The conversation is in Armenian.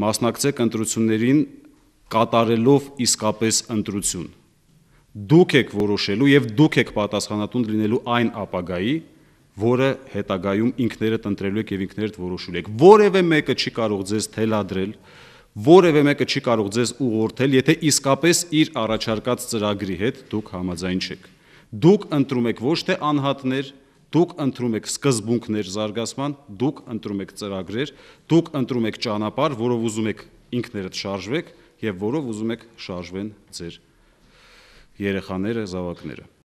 մասնակցեք ընտրություններին կատարելով իսկապես ընտրություն։ Դուք եք որոշելու եւ դուք եք պատասխանատուն լինելու այն ապագայի, որը հետագայում ինքներդ ընտրելու եք եւ ինքներդ որոշելու եք։ Որևէ մեկը չի կարող ձեզ թելադրել, որևէ մեկը չի կարող ձեզ ուղղորդել, եթե իսկապես իր առաջարկած ծրագրի հետ դուք համաձայն չեք։ Դուք ընտրում եք ոչ թե անհատներ, դուք ընտրում եք սկզբունքներ զարգացման, դուք ընտրում եք ծրագրեր, դուք ընտրում եք ճանապարհ, որով ուզում եք ինքներդ շարժվեք եւ որով ուզում եք շարժվեն ձեր երեխաները, զավակները։